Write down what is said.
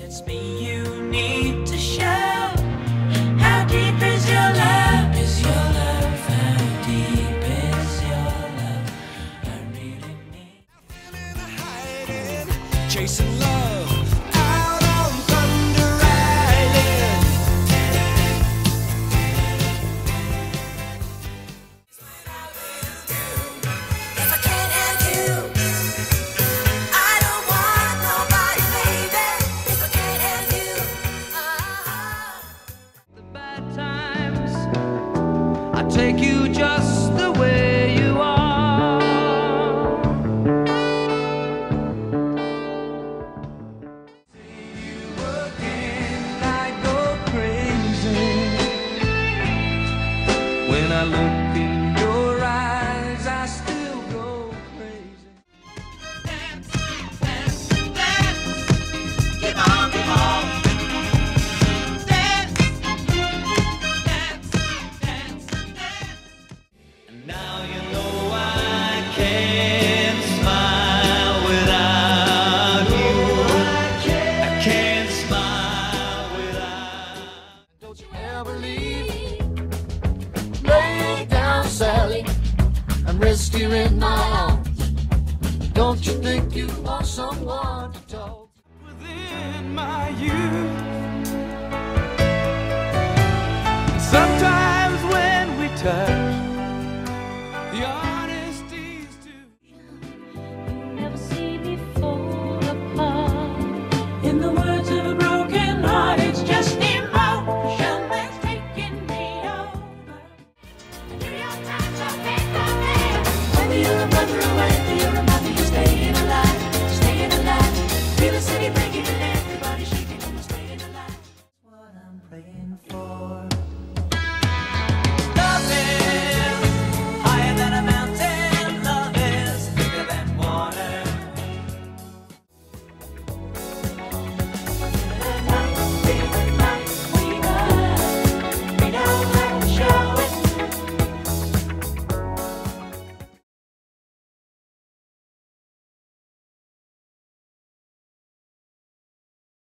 It's me you need to show. How deep is your love? Is your love? How deep is your love? I really need. Chasing love take you just the way you are. See you again, I go crazy. When I look never leave. Lay down, Sally, and rest here in my arms. Don't you think you want someone to talk? Within my youth. Sometimes when we touch, the